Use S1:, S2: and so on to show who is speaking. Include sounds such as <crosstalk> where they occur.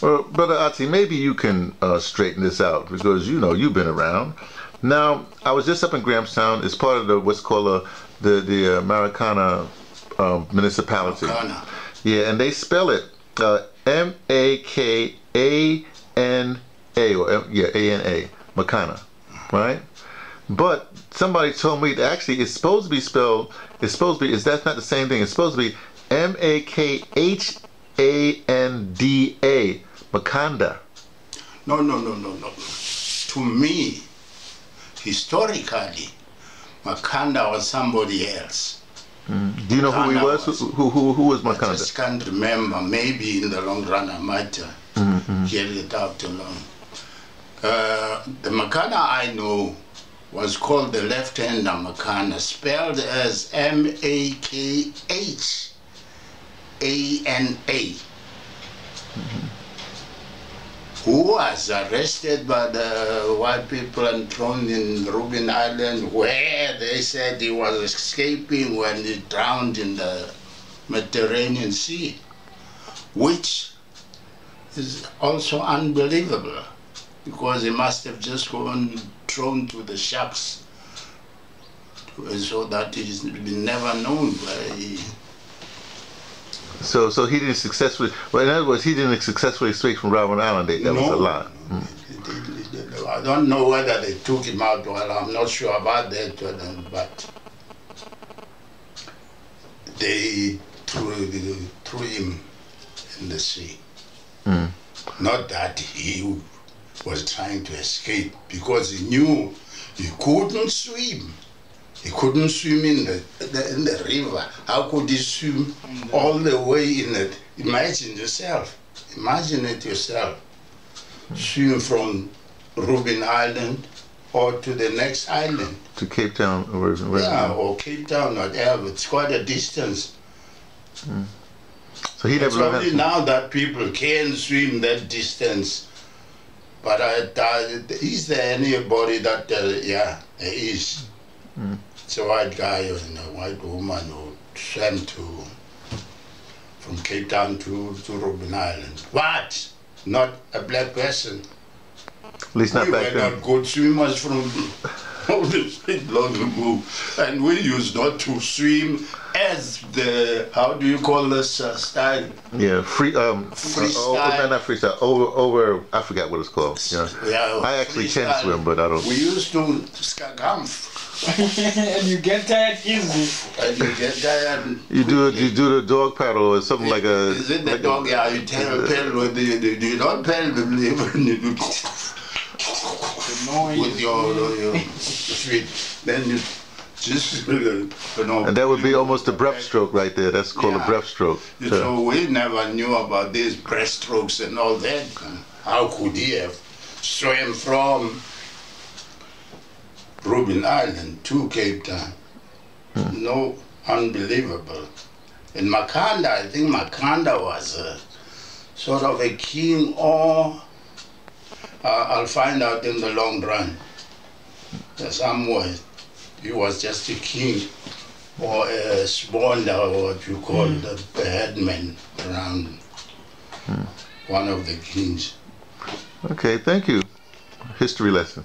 S1: Well, Brother Arti, maybe you can uh, straighten this out because you know you've been around. Now, I was just up in Grahamstown. It's part of the what's called a, the the uh, Maracana uh, municipality.
S2: Makana.
S1: Yeah, and they spell it uh, M A K A N A or M- yeah A N A Makana, right? But somebody told me that actually it's supposed to be spelled. It's supposed to be. Is that's not the same thing? It's supposed to be M A K H A N D A Makhanda.
S2: No, no, no, no, no. To me, historically, Makhanda was somebody else.
S1: Do you know who he was?
S2: was-
S1: Who who who was
S2: I just can't remember. Maybe in the long run I might uh,
S1: Mm-hmm.
S2: get it out along. Uh, the Makhanda I know was called the left-hander Makhanda, spelled as M-A-K-H-A-N-A. Mm-hmm. Who was arrested by the white people and thrown in Robben Island, where they said he was escaping when he drowned in the Mediterranean Sea, which is also unbelievable because he must have just gone thrown to the sharks so that he's been never known by
S1: So so he didn't successfully. Well, in other words, he didn't successfully escape from Robben Island. That was a
S2: No.
S1: lie.
S2: I don't know whether they took him out. Well, I'm not sure about that, uh, but they threw, threw him in the sea.
S1: Mm.
S2: Not that he was trying to escape, because he knew he couldn't swim. He couldn't swim in the, the in the river. How could he swim all the way in it? Imagine yourself. Imagine it yourself. Swim from Robben Island or to the next island.
S1: To Cape Town or
S2: Yeah, or Cape Town, whatever. It's quite a distance.
S1: So he never
S2: only
S1: learned.
S2: now that people can swim that distance. But I, I, is there anybody that, uh, yeah, there is. It's a white guy and a white woman who swam to, from Cape Town to, to Robben Island. What? Not a black person.
S1: At least not
S2: we
S1: back
S2: were
S1: then.
S2: not good swimmers from <laughs> all this long ago, and we used not to swim as the how do you call this uh, style?
S1: Yeah, free. Um,
S2: Freestyle.
S1: Oh, no, not freestyle. Over, over. I forgot what it's called. Yeah.
S2: Yeah,
S1: I actually can
S2: freestyle.
S1: swim, but I don't.
S2: We used to skagamf, <laughs>
S3: and you get tired easily.
S2: and you get tired.
S1: You do you do the dog paddle or something like a.
S2: Is it the
S1: like a-
S2: dog? Yeah, you tell <laughs> pedal with the, the, you don't pedal with the
S3: Annoying.
S2: with your, your feet. Then you just <laughs> you know.
S1: And that would be almost a breaststroke right there. That's called
S2: Yeah.
S1: a breaststroke.
S2: You
S1: So-
S2: know, we never knew about these breaststrokes and all that. How could he have swam from Robben Island to Cape Town? No, unbelievable. And Makhanda, I think Makhanda was a, sort of a king or uh, I'll find out in the long run. Uh, Somewhere he was just a king or a smaller, or what you call the headman around one of the kings.
S1: Okay, thank you. History lesson.